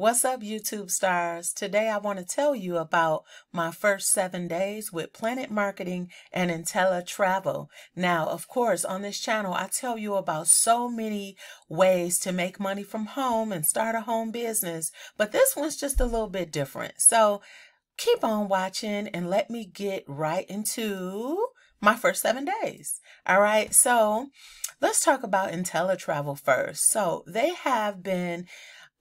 What's up, YouTube stars? Today I want to tell you about my first seven days with PlanNet Marketing and InteleTravel. Now, of course, on this channel, I tell you about so many ways to make money from home and start a home business, but this one's just a little bit different. So keep on watching and let me get right into my first seven days. All right, so let's talk about InteleTravel first. So they have been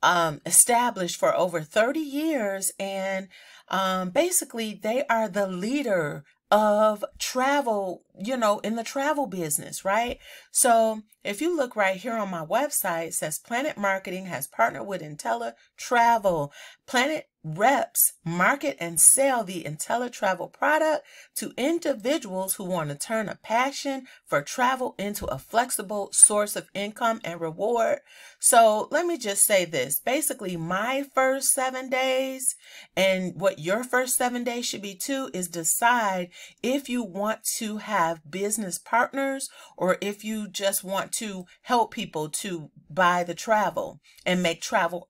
um, established for over 30 years. And um, basically, they are the leader of travel, you know, in the travel business, right? So if you look right here on my website, says PlanNet Marketing has partnered with Intella Travel. PlanNet reps market and sell the InteleTravel product to individuals who want to turn a passion for travel into a flexible source of income and reward. So let me just say this. Basically, my first seven days and what your first seven days should be too is decide if you want to have business partners or if you just want to help people to buy the travel and make travel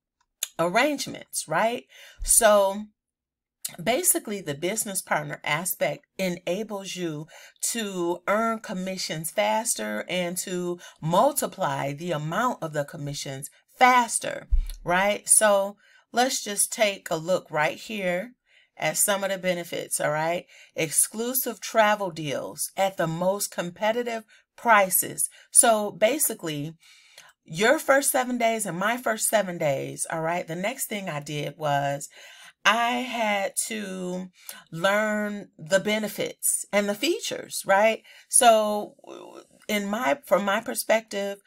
arrangements, right? So basically the business partner aspect enables you to earn commissions faster and to multiply the amount of the commissions faster, right? So let's just take a look right here at some of the benefits, all right? Exclusive travel deals at the most competitive prices. So basically, your first seven days and my first seven days, all right, the next thing I did was I had to learn the benefits and the features, right? So in my from my perspective,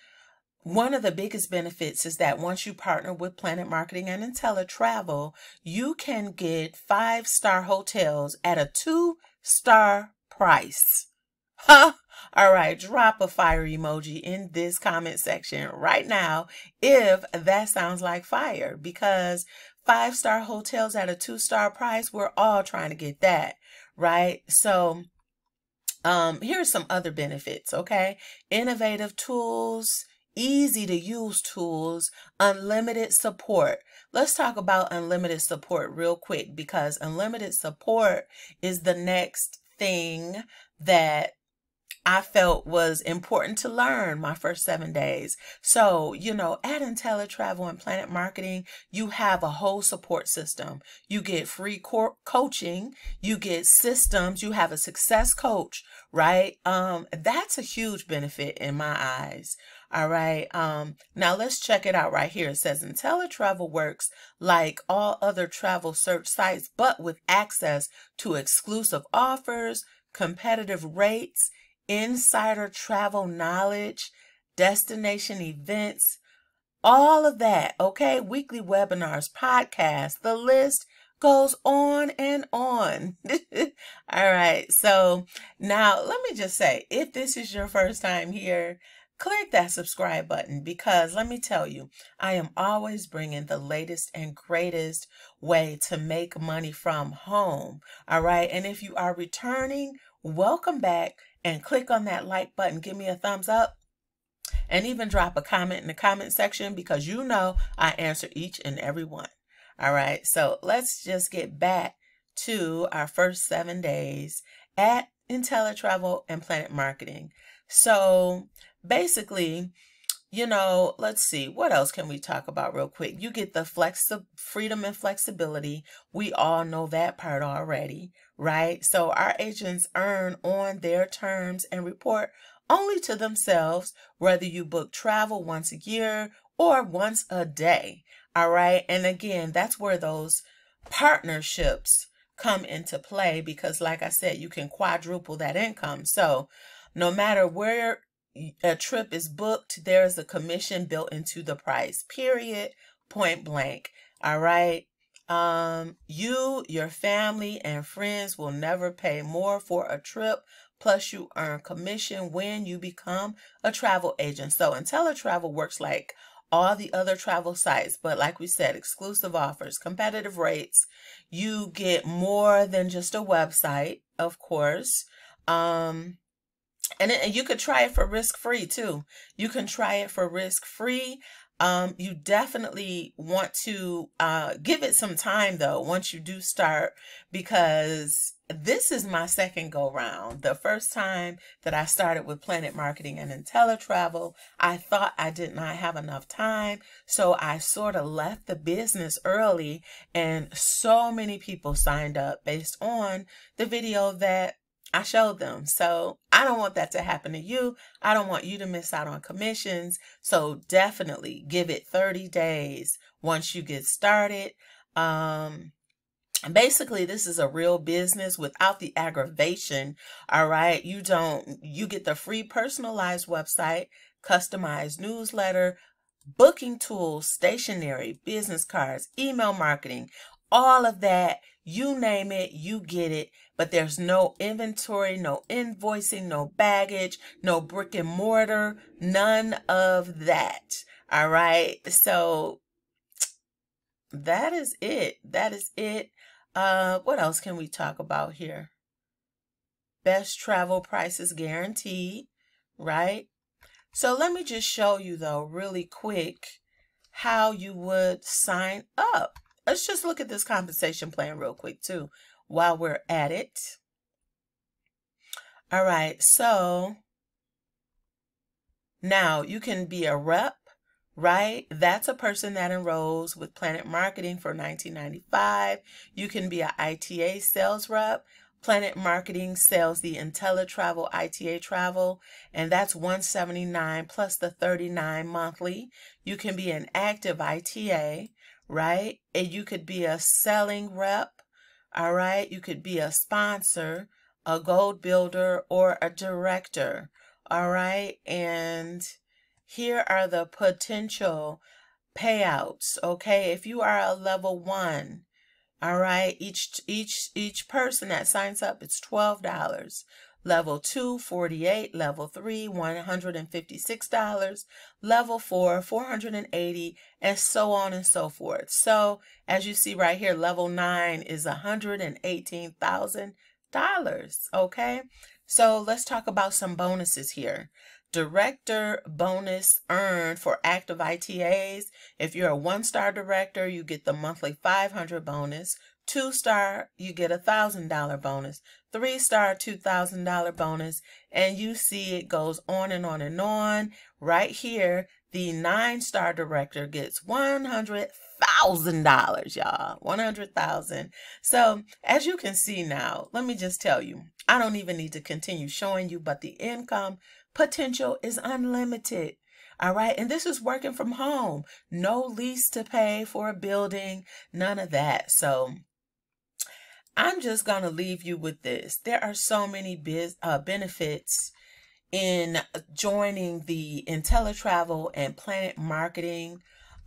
one of the biggest benefits is that once you partner with PlanNet Marketing and InteleTravel, you can get five-star hotels at a two-star price. Huh? All right, drop a fire emoji in this comment section right now if that sounds like fire because five star hotels at a two star price, we're all trying to get that, right? So, um, here's some other benefits, okay? Innovative tools, easy to use tools, unlimited support. Let's talk about unlimited support real quick because unlimited support is the next thing that I felt was important to learn my first seven days. So, you know, at InteleTravel and PlanNet Marketing, you have a whole support system. You get free co coaching, you get systems, you have a success coach, right? Um, that's a huge benefit in my eyes. All right. Um, now let's check it out right here. It says InteleTravel works like all other travel search sites, but with access to exclusive offers, competitive rates, insider travel knowledge, destination events, all of that, okay? Weekly webinars, podcasts, the list goes on and on. all right. So now let me just say, if this is your first time here, click that subscribe button because let me tell you, I am always bringing the latest and greatest way to make money from home. All right. And if you are returning, welcome back and click on that like button. Give me a thumbs up and even drop a comment in the comment section because you know I answer each and every one. All right, so let's just get back to our first seven days at InteleTravel and PlanNet Marketing. So basically, you know, let's see, what else can we talk about real quick? You get the flex freedom and flexibility. We all know that part already, right? So our agents earn on their terms and report only to themselves, whether you book travel once a year or once a day. All right. And again, that's where those partnerships come into play because, like I said, you can quadruple that income. So no matter where a trip is booked, there is a commission built into the price, period, point blank. All right. Um, you, your family, and friends will never pay more for a trip. Plus, you earn commission when you become a travel agent. So, InteleTravel works like all the other travel sites, but like we said, exclusive offers, competitive rates. You get more than just a website, of course. Um, and, it, and you could try it for risk free too. You can try it for risk free. Um, you definitely want to uh, give it some time though once you do start because this is my second go round. The first time that I started with PlanNet Marketing and InteleTravel, I thought I did not have enough time. So I sort of left the business early and so many people signed up based on the video that I showed them. So I don't want that to happen to you. I don't want you to miss out on commissions. So definitely give it 30 days once you get started. Um, basically this is a real business without the aggravation all right you don't you get the free personalized website customized newsletter booking tools stationery business cards email marketing all of that you name it, you get it, but there's no inventory, no invoicing, no baggage, no brick and mortar, none of that. All right. So that is it. That is it. Uh, what else can we talk about here? Best travel prices guaranteed, right? So let me just show you though, really quick, how you would sign up let's just look at this compensation plan real quick too while we're at it. All right, so now you can be a rep, right? That's a person that enrolls with PlanNet Marketing for 1995. You can be an ITA sales rep. PlanNet Marketing sells the InteleTravel ITA travel, and that's 179 plus the 39 monthly. You can be an active ITA right? And you could be a selling rep, all right? You could be a sponsor, a gold builder, or a director, all right? And here are the potential payouts, okay? If you are a level one, all right, each each each person that signs up, it's twelve dollars level 2 48 level 3 $156 level 4 480 and so on and so forth. So as you see right here level 9 is $118,000 okay? So let's talk about some bonuses here. Director bonus earned for active ITAs. If you're a one star director, you get the monthly 500 bonus. Two star, you get a thousand dollar bonus. Three star, two thousand dollar bonus. And you see it goes on and on and on. Right here, the nine star director gets one hundred thousand dollars, y'all. One hundred thousand. So as you can see now, let me just tell you, I don't even need to continue showing you, but the income potential is unlimited. All right. And this is working from home. No lease to pay for a building, none of that. So I'm just going to leave you with this. There are so many biz, uh, benefits in joining the InteleTravel and PlanNet Marketing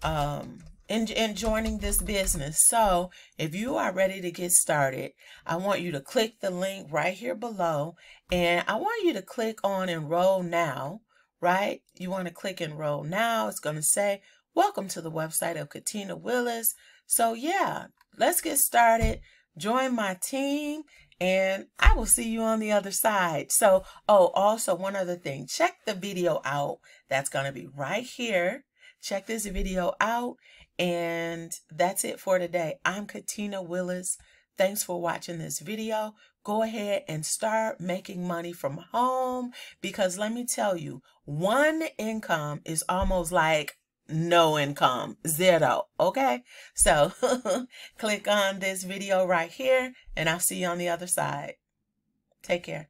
um, and, and joining this business. So if you are ready to get started, I want you to click the link right here below and I want you to click on enroll now, right? You want to click enroll now. It's going to say, welcome to the website of Catina Willis. So yeah, let's get started join my team and I will see you on the other side. So, oh, also one other thing, check the video out. That's going to be right here. Check this video out. And that's it for today. I'm Catina Willis. Thanks for watching this video. Go ahead and start making money from home because let me tell you, one income is almost like no income, zero. Okay, so click on this video right here and I'll see you on the other side. Take care.